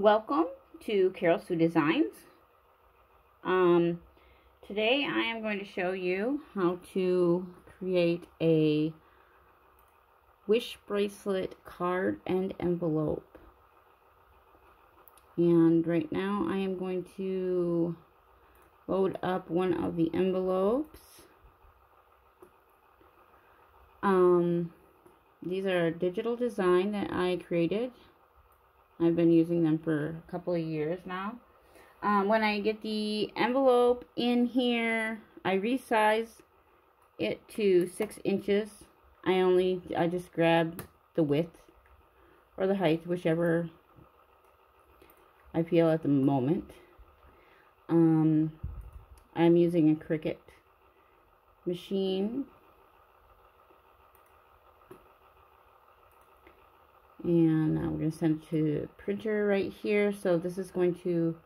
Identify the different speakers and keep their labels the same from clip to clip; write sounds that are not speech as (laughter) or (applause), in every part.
Speaker 1: Welcome to Carol Sue Designs. Um, today I am going to show you how to create a wish bracelet card and envelope. And right now I am going to load up one of the envelopes. Um, these are digital design that I created I've been using them for a couple of years now. Um, when I get the envelope in here, I resize it to six inches. I only, I just grab the width or the height, whichever I feel at the moment. Um, I'm using a Cricut machine and we're going to send it to printer right here. So this is going to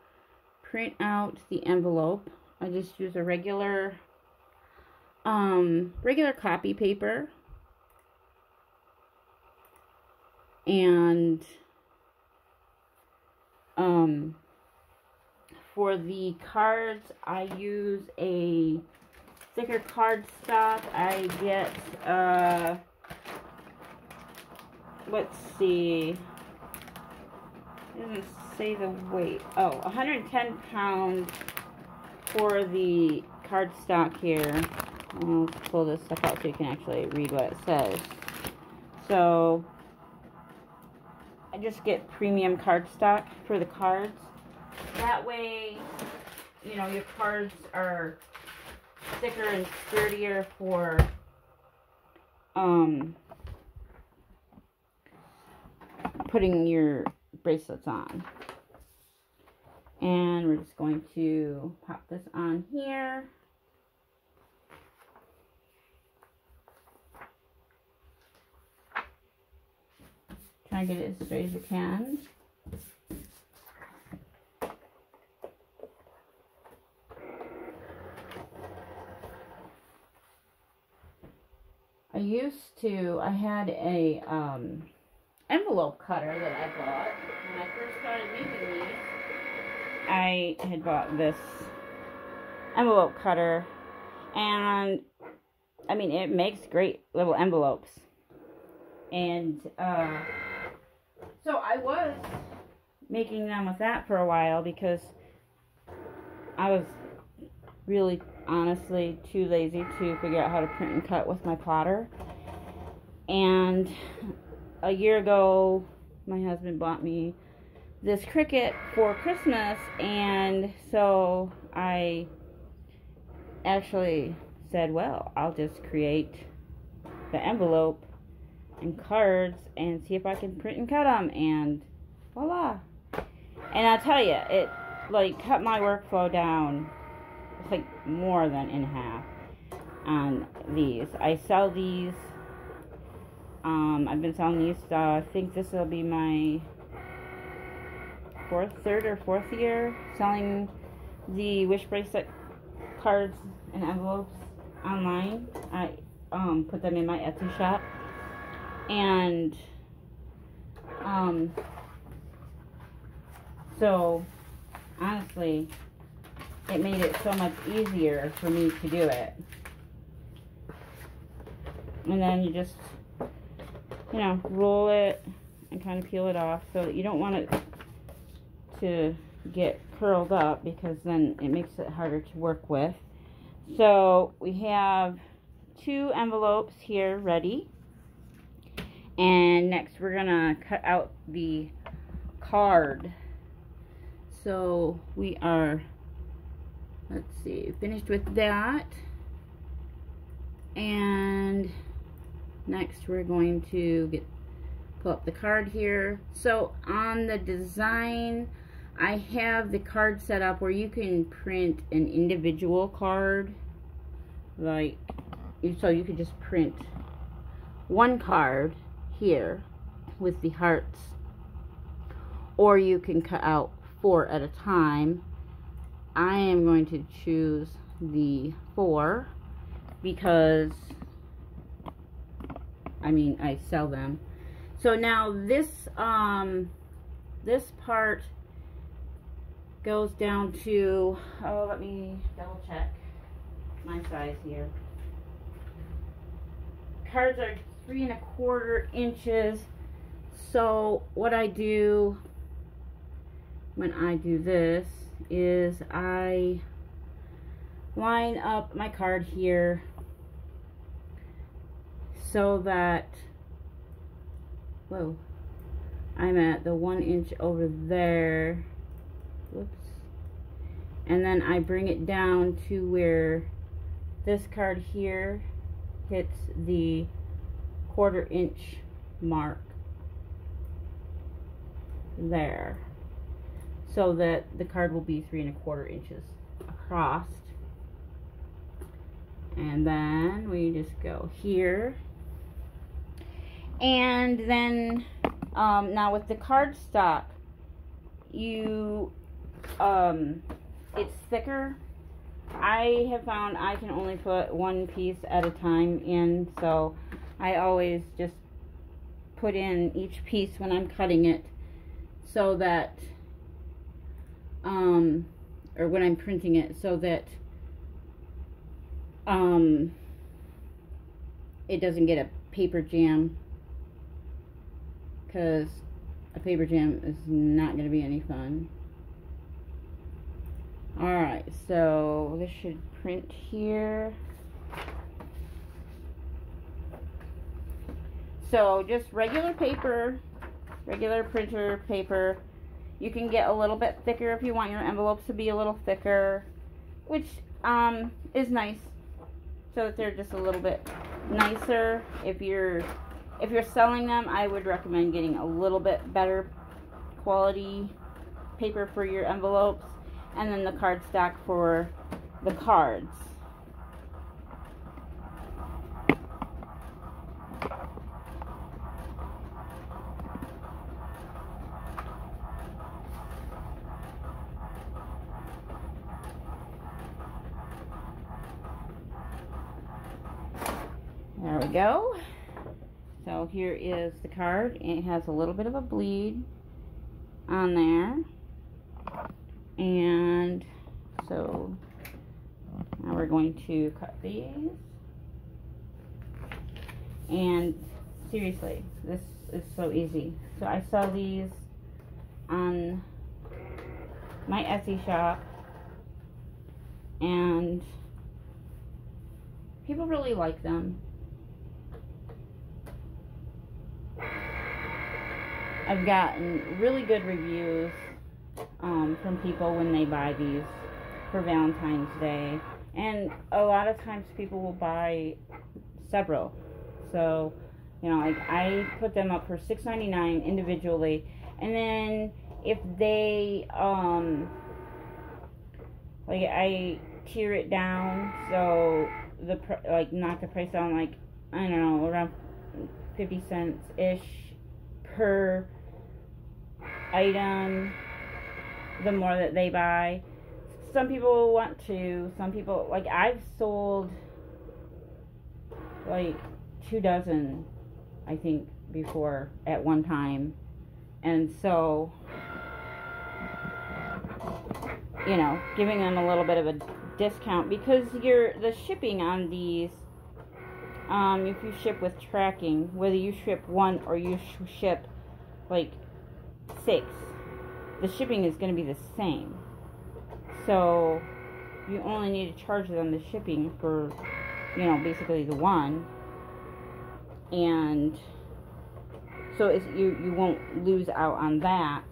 Speaker 1: print out the envelope. I just use a regular um, regular copy paper. And um, for the cards I use a thicker cardstock. I get uh, let's see. It doesn't say the weight. Oh, 110 pounds for the cardstock here. I'll pull this stuff out so you can actually read what it says. So, I just get premium cardstock for the cards. That way, you know, your cards are thicker and sturdier for um, putting your bracelets on. And we're just going to pop this on here. Try and get it as straight as you can. I used to, I had a, um, envelope cutter that I bought. When I first started making these. I had bought this envelope cutter. And I mean it makes great little envelopes. And uh, so I was making them with that for a while because I was really honestly too lazy to figure out how to print and cut with my plotter and a year ago, my husband bought me this Cricut for Christmas, and so I actually said, well, I'll just create the envelope and cards and see if I can print and cut them, and voila. And I'll tell you, it like cut my workflow down. Like more than in half on these. I sell these um, I've been selling these, uh, I think this will be my fourth, third or fourth year selling the wish bracelet cards and envelopes online. I um, put them in my Etsy shop. And um, so honestly, it made it so much easier for me to do it. And then you just you know, roll it and kind of peel it off. So you don't want it to get curled up because then it makes it harder to work with. So we have two envelopes here ready. And next we're going to cut out the card. So we are, let's see, finished with that. And Next, we're going to get pull up the card here. So on the design, I have the card set up where you can print an individual card. Like, so you could just print one card here with the hearts. Or you can cut out four at a time. I am going to choose the four because I mean, I sell them. So now this, um, this part goes down to, oh, let me double check my size here. Cards are three and a quarter inches. So what I do when I do this is I line up my card here so that, whoa, I'm at the one inch over there. Whoops. And then I bring it down to where this card here hits the quarter inch mark there so that the card will be three and a quarter inches across and then we just go here and then um, now with the cardstock you um, it's thicker. I have found I can only put one piece at a time in so I always just put in each piece when I'm cutting it so that um, or when I'm printing it so that um, it doesn't get a paper jam because a paper jam is not going to be any fun. Alright, so this should print here. So just regular paper, regular printer paper. You can get a little bit thicker if you want your envelopes to be a little thicker, which um, is nice so that they're just a little bit nicer. If you're if you're selling them, I would recommend getting a little bit better quality paper for your envelopes and then the cardstock for the cards. There we go. Here is the card. It has a little bit of a bleed on there. And so now we're going to cut these. And seriously, this is so easy. So I sell these on my Etsy shop. And people really like them. I've gotten really good reviews um, from people when they buy these for Valentine's Day. And a lot of times people will buy several. So, you know, like I put them up for $6.99 individually. And then if they, um, like I tier it down, so the, like knock the price down like, I don't know, around 50 cents ish per item, the more that they buy. Some people want to, some people, like, I've sold like two dozen, I think, before at one time. And so, you know, giving them a little bit of a discount because you're the shipping on these um, if you ship with tracking, whether you ship one or you sh ship like six, the shipping is going to be the same. So you only need to charge them the shipping for, you know, basically the one. And so it's, you, you won't lose out on that.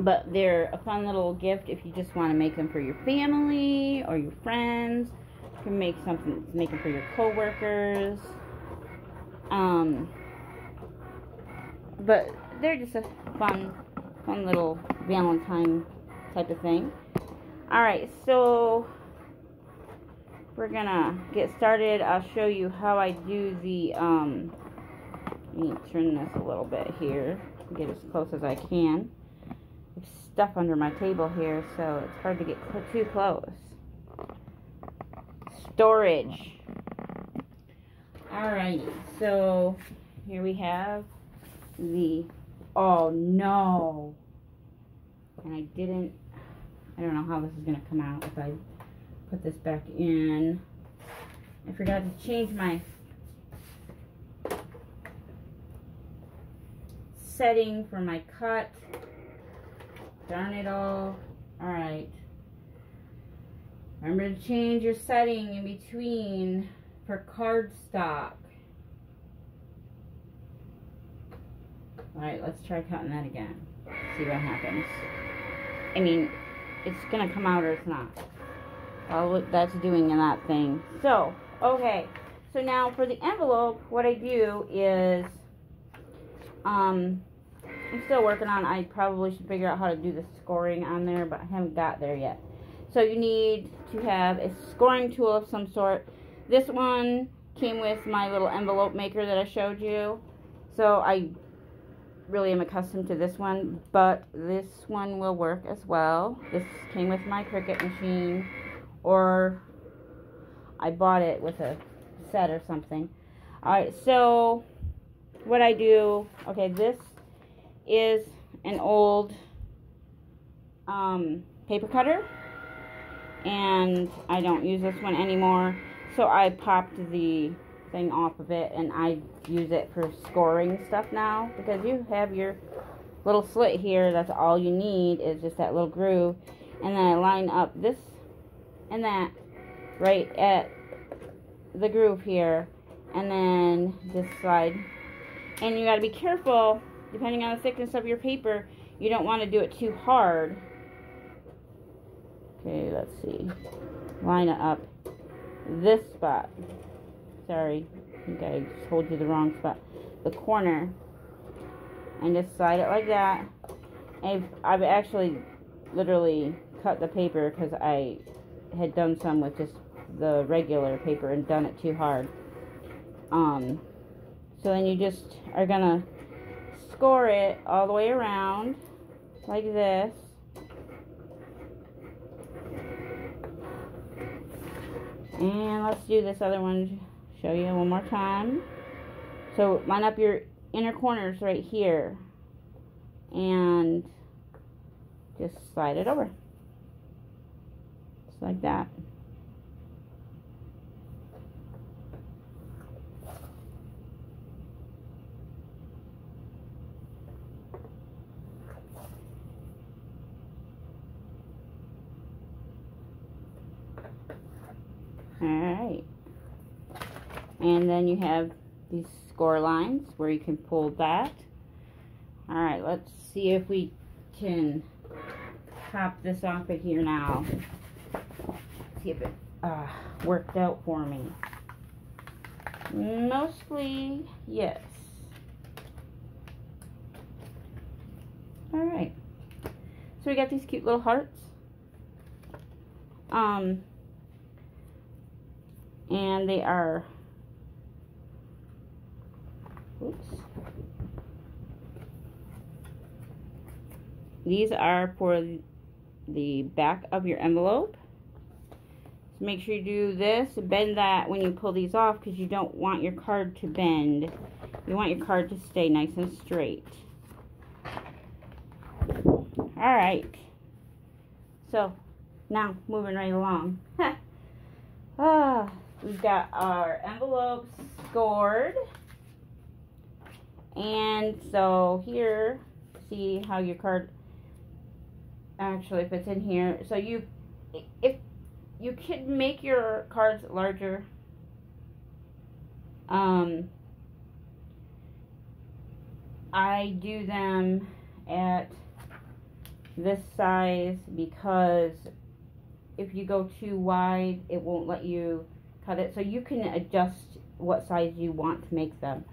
Speaker 1: But they're a fun little gift if you just want to make them for your family or your friends. You can make something, make them for your coworkers. Um, but they're just a fun, fun little Valentine type of thing. Alright, so we're gonna get started. I'll show you how I do the, um, let me turn this a little bit here, get as close as I can. There's stuff under my table here, so it's hard to get too close. Storage. Alrighty, so here we have the, oh no, And I didn't, I don't know how this is going to come out if I put this back in. I forgot to change my setting for my cut. Darn it all. Alright. Remember to change your setting in between for cardstock. Alright, let's try cutting that again. See what happens. I mean, it's going to come out or it's not. All that's doing in that thing. So, okay. So now for the envelope, what I do is, um, I'm still working on, I probably should figure out how to do the scoring on there, but I haven't got there yet. So you need to have a scoring tool of some sort. This one came with my little envelope maker that I showed you. So I really am accustomed to this one, but this one will work as well. This came with my Cricut machine, or I bought it with a set or something. Alright, so what I do, okay, this is an old um, paper cutter, and I don't use this one anymore, so I popped the thing off of it and I use it for scoring stuff now because you have your little slit here that's all you need is just that little groove. And then I line up this and that right at the groove here and then this slide. And you got to be careful depending on the thickness of your paper you don't want to do it too hard. Okay let's see. Line it up this spot sorry, I think I told you the wrong spot, the corner, and just slide it like that. I've, I've actually literally cut the paper because I had done some with just the regular paper and done it too hard. Um, so then you just are gonna score it all the way around like this. And let's do this other one show you one more time. So line up your inner corners right here and just slide it over. Just like that. Alright. And then you have these score lines where you can pull that. Alright, let's see if we can pop this off of here now. See if it uh, worked out for me. Mostly, yes. Alright. So we got these cute little hearts. Um, and they are Oops. These are for the back of your envelope. So make sure you do this, bend that when you pull these off because you don't want your card to bend. You want your card to stay nice and straight. Alright. So, now moving right along. (laughs) ah, we've got our envelopes scored. And so here, see how your card actually fits in here. So you, if you could make your cards larger, um, I do them at this size because if you go too wide, it won't let you cut it. So you can adjust what size you want to make them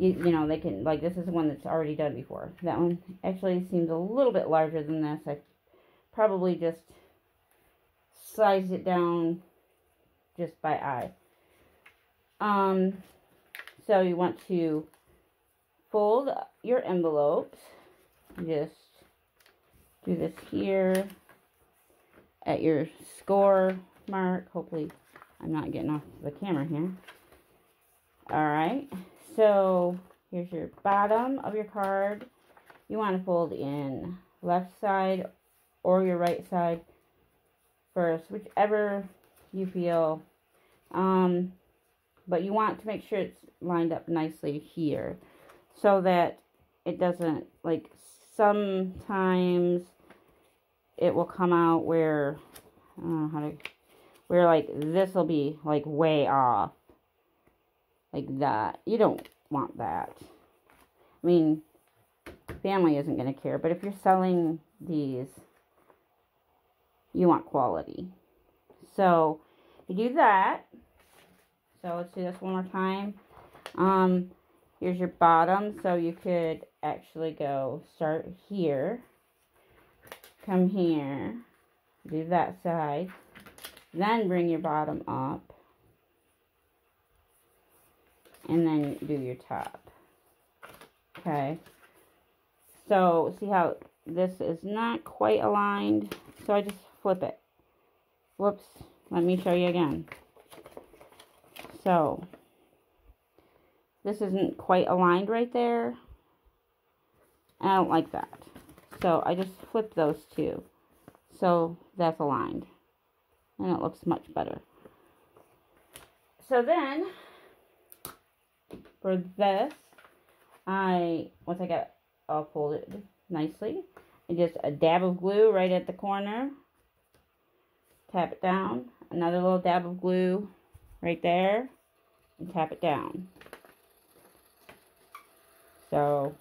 Speaker 1: you, you know, they can, like, this is one that's already done before. That one actually seems a little bit larger than this. I probably just sized it down just by eye. Um, so you want to fold your envelopes. Just do this here at your score mark. Hopefully I'm not getting off the camera here. Alright. So here's your bottom of your card. You want to fold in left side or your right side first, whichever you feel. Um, but you want to make sure it's lined up nicely here so that it doesn't, like, sometimes it will come out where, I don't know how to, where, like, this will be, like, way off. Like that. You don't want that. I mean, family isn't going to care, but if you're selling these, you want quality. So, you do that. So, let's do this one more time. Um, here's your bottom. So, you could actually go start here. Come here. Do that side. Then bring your bottom up. And then do your top. Okay. So, see how this is not quite aligned? So, I just flip it. Whoops. Let me show you again. So, this isn't quite aligned right there. And I don't like that. So, I just flip those two. So, that's aligned. And it looks much better. So then, for this, I, once I get all folded nicely, I just a dab of glue right at the corner tap it down, another little dab of glue right there, and tap it down. So,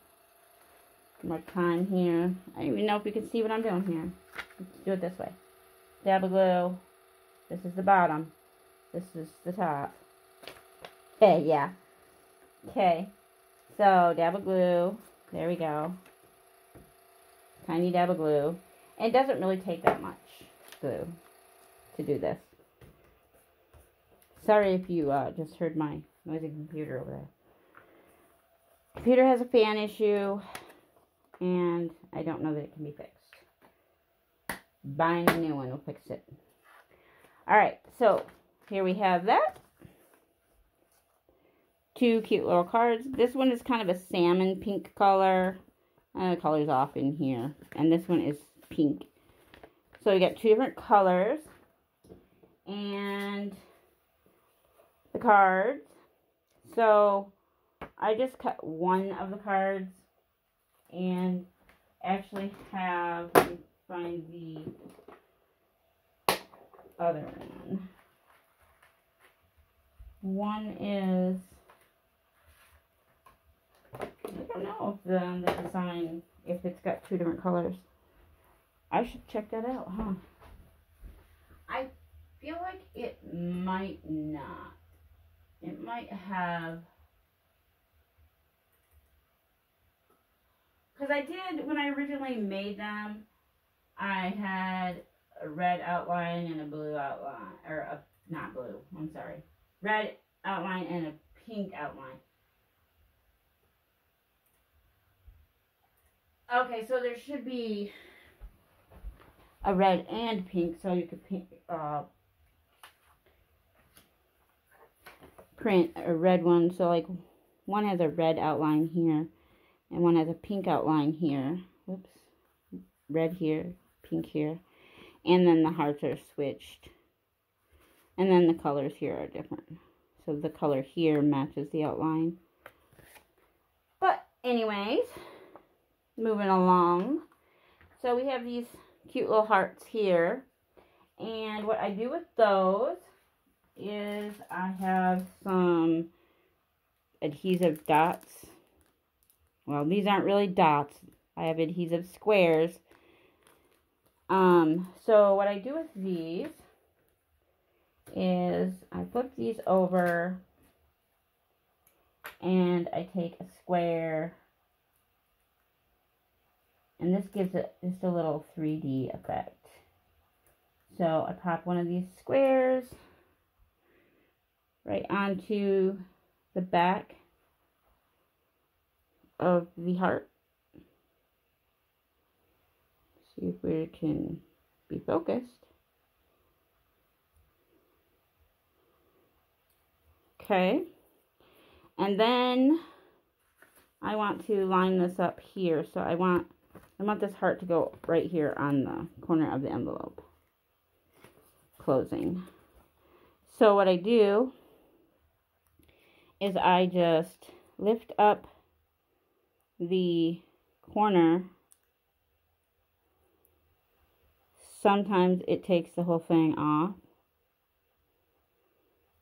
Speaker 1: more time here. I don't even know if you can see what I'm doing here. Let's do it this way. Dab of glue. This is the bottom. This is the top. Hey, yeah. Okay. So, dab of glue. There we go. Tiny dab of glue. And it doesn't really take that much glue to do this. Sorry if you uh, just heard my noisy computer over there. Computer has a fan issue, and I don't know that it can be fixed. Buying a new one will fix it. Alright, so here we have that. Two cute little cards. This one is kind of a salmon pink color. Uh, the color's off in here. And this one is pink. So we got two different colors and the cards. So I just cut one of the cards and actually have, find the other one. One is, I don't know if the, the design, if it's got two different colors. I should check that out, huh? I feel like it might not. It might have. Because I did, when I originally made them, I had a red outline and a blue outline. Or a, not blue, I'm sorry. Red outline and a pink outline. Okay, so there should be a red and pink, so you could pink, uh, print a red one. So like one has a red outline here and one has a pink outline here. Whoops. Red here, pink here. And then the hearts are switched. And then the colors here are different. So the color here matches the outline. But anyways, moving along. So we have these cute little hearts here. And what I do with those is I have some adhesive dots. Well, these aren't really dots. I have adhesive squares. Um, so what I do with these is I flip these over and I take a square and this gives it just a little 3D effect. So I pop one of these squares right onto the back of the heart. See if we can be focused. Okay. And then I want to line this up here. So I want I want this heart to go right here on the corner of the envelope. Closing. So what I do is I just lift up the corner. Sometimes it takes the whole thing off.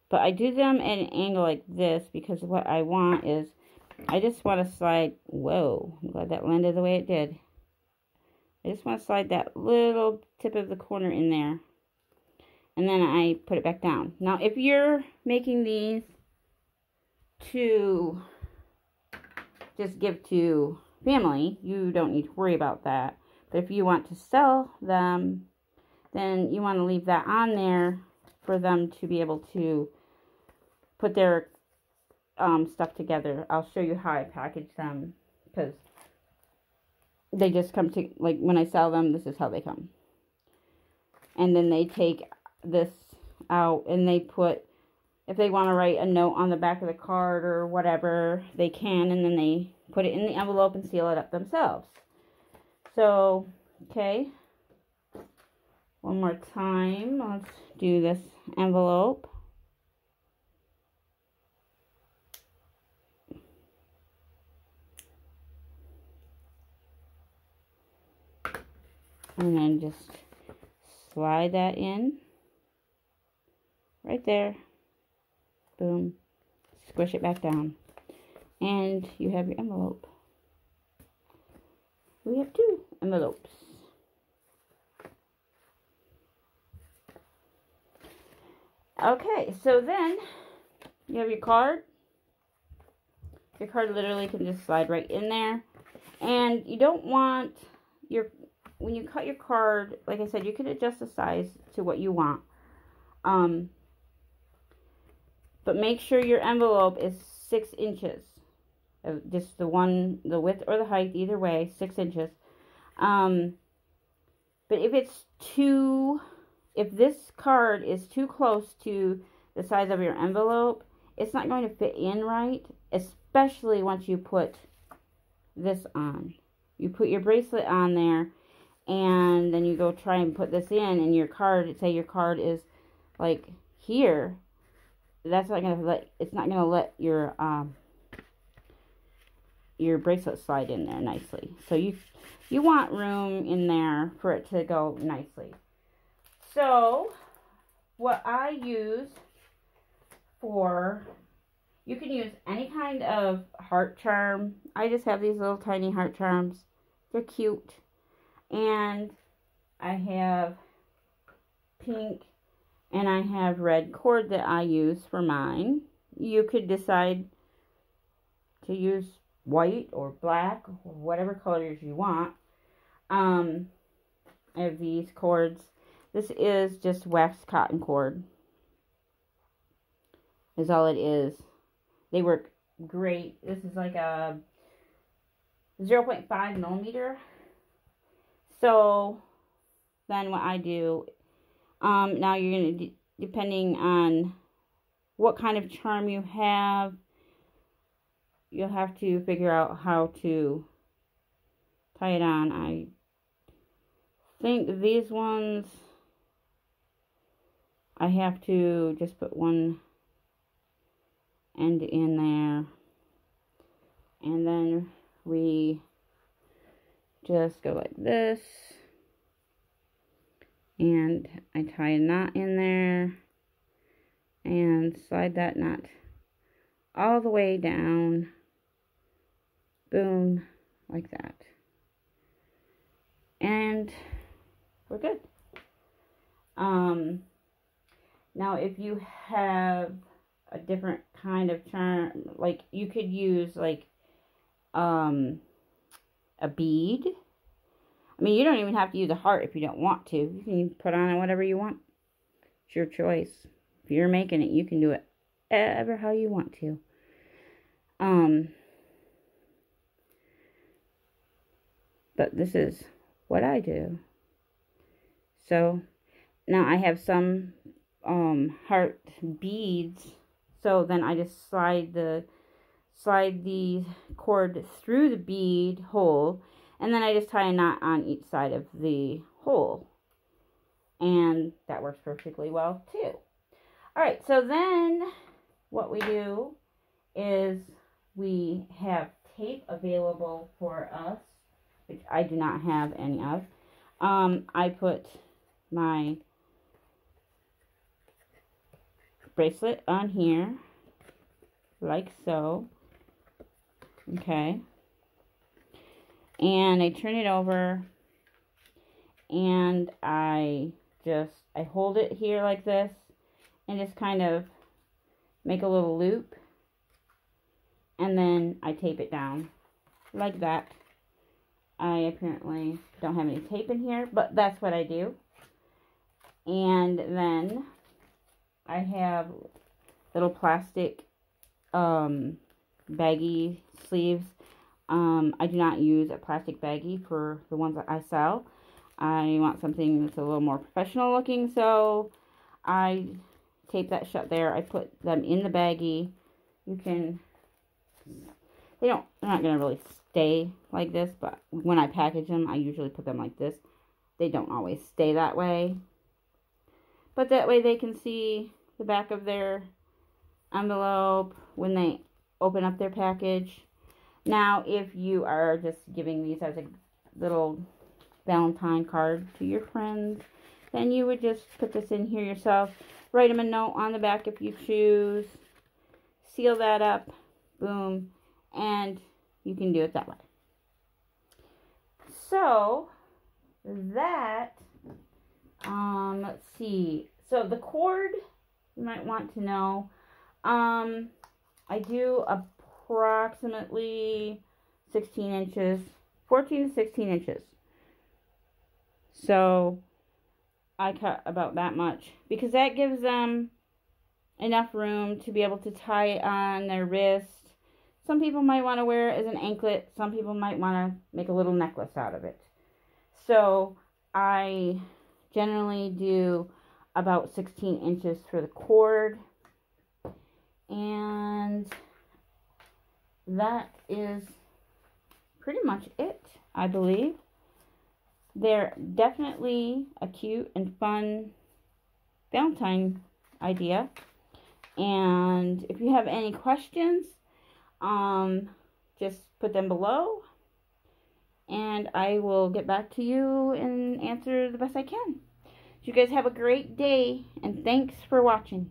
Speaker 1: But I do them at an angle like this because what I want is, I just want to slide, whoa, I'm glad that landed the way it did. I just want to slide that little tip of the corner in there. And then I put it back down. Now, if you're making these to just give to family, you don't need to worry about that. But if you want to sell them, then you want to leave that on there for them to be able to put their um, stuff together. I'll show you how I package them because they just come to, like when I sell them, this is how they come. And then they take this out and they put, if they want to write a note on the back of the card or whatever, they can. And then they put it in the envelope and seal it up themselves. So, okay. One more time. Let's do this envelope. And then just slide that in. Right there. Boom. Squish it back down. And you have your envelope. We have two envelopes. Okay so then you have your card. Your card literally can just slide right in there. And you don't want your when you cut your card, like I said, you can adjust the size to what you want. Um, but make sure your envelope is six inches. Uh, just the one, the width or the height, either way, six inches. Um, but if it's too, if this card is too close to the size of your envelope, it's not going to fit in right, especially once you put this on. You put your bracelet on there and then you go try and put this in and your card say your card is like here that's not gonna let it's not gonna let your um your bracelet slide in there nicely. So you you want room in there for it to go nicely. So what I use for you can use any kind of heart charm. I just have these little tiny heart charms. They're cute and I have pink and I have red cord that I use for mine. You could decide to use white or black or whatever colors you want. Um, I have these cords. This is just waxed cotton cord. Is all it is. They work great. This is like a 0.5 millimeter so then what I do, um, now you're going to, depending on what kind of charm you have, you'll have to figure out how to tie it on. I think these ones, I have to just put one end in there. And then we just go like this. And I tie a knot in there. And slide that knot all the way down. Boom like that. And we're good. Um now if you have a different kind of charm like you could use like um a bead. I mean, you don't even have to use a heart if you don't want to. You can put on it whatever you want. It's your choice. If you're making it, you can do it ever how you want to. Um, but this is what I do. So, now I have some um, heart beads. So then I just slide the slide the cord through the bead hole And then I just tie a knot on each side of the hole. And that works perfectly well too. All right, so then what we do is we have tape available for us, which I do not have any of. Um, I put my bracelet on here, like so. Okay. And I turn it over and I just, I hold it here like this and just kind of make a little loop and then I tape it down like that. I apparently don't have any tape in here, but that's what I do. And then I have little plastic um, baggy sleeves. Um, I do not use a plastic baggie for the ones that I sell. I want something that's a little more professional looking, so I tape that shut there. I put them in the baggie. You can, they don't, they're not going to really stay like this, but when I package them, I usually put them like this. They don't always stay that way. But that way they can see the back of their envelope when they open up their package. Now, if you are just giving these as a little Valentine card to your friends, then you would just put this in here yourself. Write them a note on the back if you choose. Seal that up. Boom. And you can do it that way. So, that, um, let's see. So, the cord, you might want to know, um, I do approximately 16 inches, 14 to 16 inches. So I cut about that much because that gives them enough room to be able to tie it on their wrist. Some people might want to wear it as an anklet. Some people might want to make a little necklace out of it. So I generally do about 16 inches for the cord. And that is pretty much it, I believe. They're definitely a cute and fun Valentine idea. And if you have any questions, um, just put them below. And I will get back to you and answer the best I can. You guys have a great day, and thanks for watching.